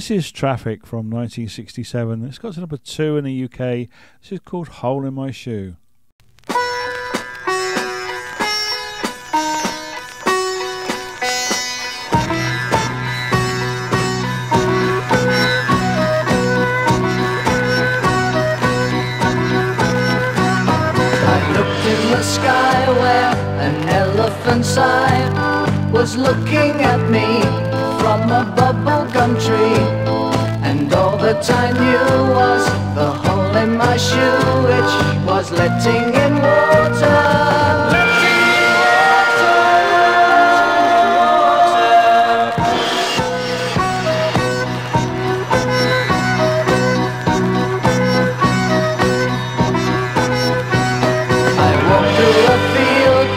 This is Traffic from 1967. It's got to number two in the UK. This is called Hole in My Shoe. Sky where an elephant's eye was looking at me from a bubblegum tree. That I knew was the hole in my shoe, which was letting in water. Letting in water. I walked through a field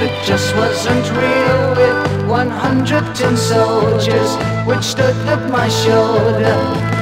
that just wasn't real with 100 tin soldiers which stood at my shoulder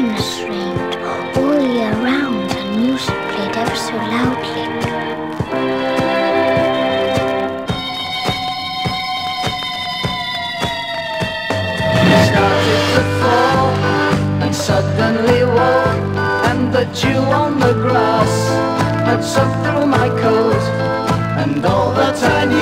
darkness reigned all year round and music played ever so loudly. Started to fall and suddenly woke and the dew on the grass had sucked through my coat and all that I knew